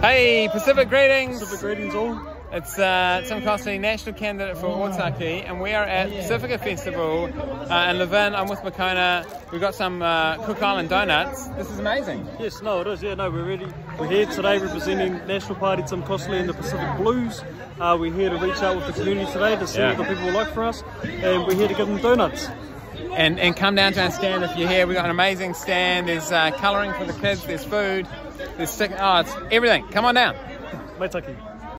Hey, Pacific greetings. Pacific greetings all. It's uh, Tim Costley, national candidate for Otaki, and we are at Pasifika Festival uh, in Levin. I'm with Makona. We've got some uh, Cook Island donuts. This is amazing. Yes, no, it is. Yeah, no, we're ready. We're here today representing National Party Tim Costley and the Pacific Blues. Uh, we're here to reach out with the community today to see Yeah. what the people would like for us, and we're here to give them donuts. And, and come down to our stand if you're here. We've got an amazing stand. There's uh, colouring for the kids. There's food. There's stick. Oh, it's everything. Come on down. Meitaki.